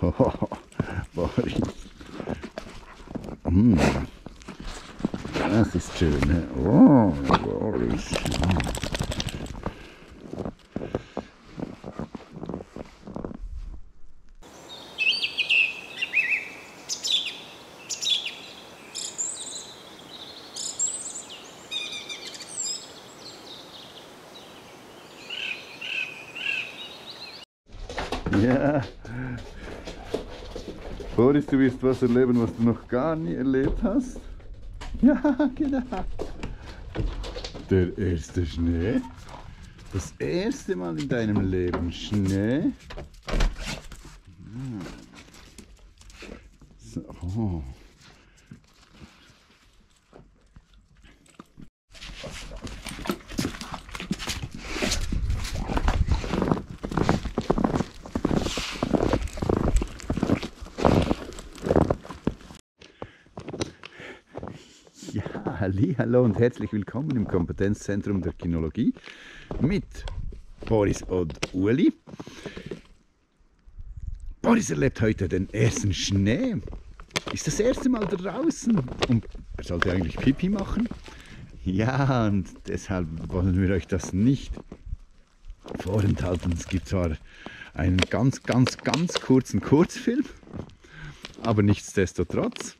Oh, buddy. Mmm. Das ist schön. Oh, glorious. Yeah. Boris, du wirst was erleben, was du noch gar nie erlebt hast. Ja, genau. Der erste Schnee. Das erste Mal in deinem Leben Schnee. Hm. So. oh. Ja, halli, hallo und herzlich willkommen im Kompetenzzentrum der Kinologie mit Boris und Uli. Boris erlebt heute den ersten Schnee. Ist das erste Mal draußen und er sollte eigentlich Pipi machen. Ja, und deshalb wollen wir euch das nicht vorenthalten. Es gibt zwar einen ganz, ganz, ganz kurzen Kurzfilm, aber nichtsdestotrotz.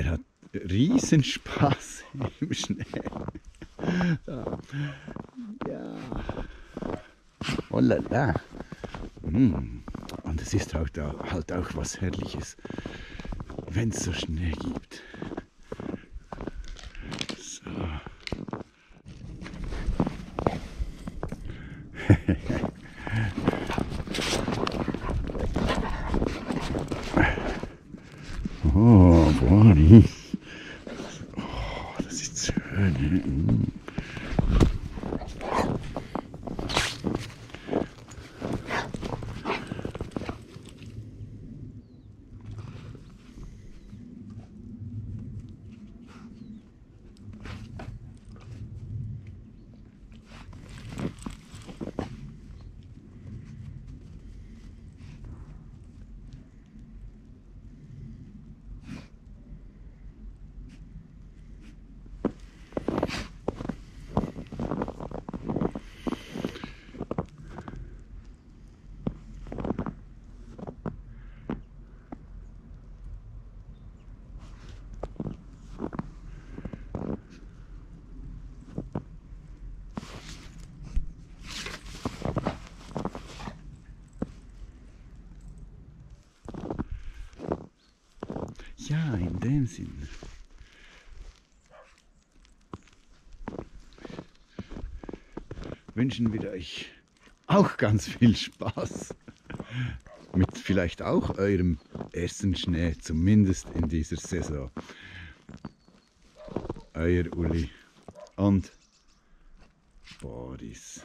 Er hat riesen Spaß im Schnee. Ja. ja. Oh la la. Und es ist auch, halt auch was Herrliches, wenn es so Schnee gibt. So. Oh, das ist schön. Ja, in dem Sinn. Wünschen wir euch auch ganz viel Spaß mit vielleicht auch eurem ersten Schnee, zumindest in dieser Saison. Euer Uli und Boris.